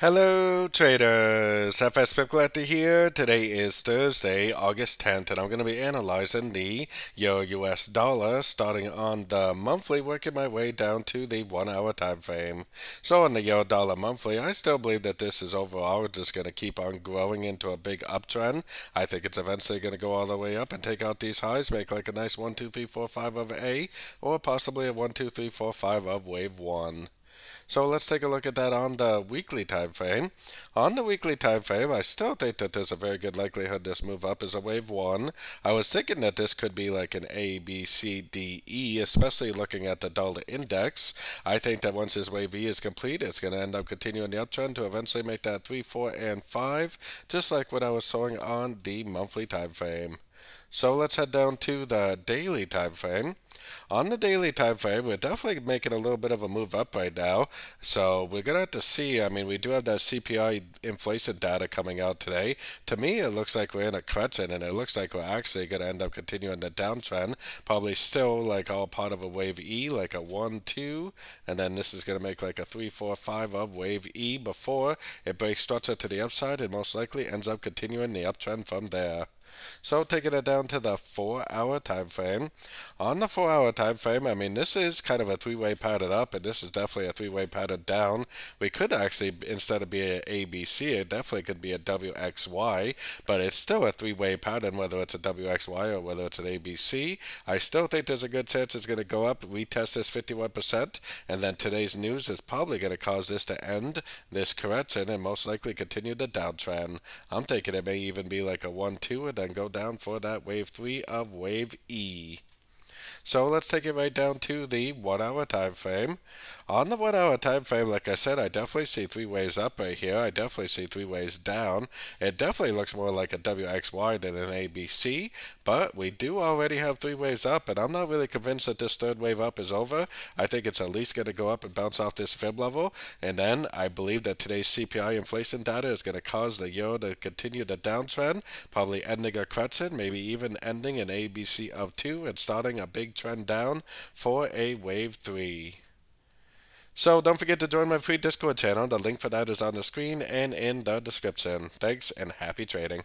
Hello traders, FX Collector here. Today is Thursday, August 10th, and I'm going to be analyzing the Euro US dollar starting on the monthly, working my way down to the one hour time frame. So on the Euro dollar monthly, I still believe that this is overall just going to keep on growing into a big uptrend. I think it's eventually going to go all the way up and take out these highs, make like a nice 1, 2, 3, 4, 5 of A, or possibly a 1, 2, 3, 4, 5 of wave 1. So let's take a look at that on the weekly time frame. On the weekly time frame, I still think that there's a very good likelihood this move up is a wave one. I was thinking that this could be like an A, B, C, D, E, especially looking at the dollar index. I think that once this wave E is complete, it's going to end up continuing the uptrend to eventually make that 3, 4, and 5, just like what I was showing on the monthly time frame. So let's head down to the daily time frame. On the daily time frame, we're definitely making a little bit of a move up right now. So we're gonna have to see. I mean, we do have that CPI inflation data coming out today. To me, it looks like we're in a correction, and it looks like we're actually gonna end up continuing the downtrend. Probably still like all part of a wave E, like a one, two, and then this is gonna make like a three, four, five of wave E before it breaks structure to the upside, and most likely ends up continuing the uptrend from there. So taking it down to the four hour time frame. On the four hour time frame, I mean, this is kind of a three way pattern up, and this is definitely a three way pattern down. We could actually, instead of being an ABC, it definitely could be a WXY, but it's still a three way pattern, whether it's a WXY or whether it's an ABC. I still think there's a good chance it's going to go up, retest this 51%, and then today's news is probably going to cause this to end this correction and most likely continue the downtrend. I'm thinking it may even be like a 1 2 and then go down for that wave 3 of wave E. So let's take it right down to the one hour time frame. On the one hour time frame, like I said, I definitely see three waves up right here. I definitely see three waves down. It definitely looks more like a WXY than an ABC, but we do already have three waves up, and I'm not really convinced that this third wave up is over. I think it's at least going to go up and bounce off this fib level, and then I believe that today's CPI inflation data is going to cause the euro to continue the downtrend, probably ending a correction, maybe even ending an ABC of 2 and starting a big trend down for a wave 3. So don't forget to join my free Discord channel. The link for that is on the screen and in the description. Thanks and happy trading.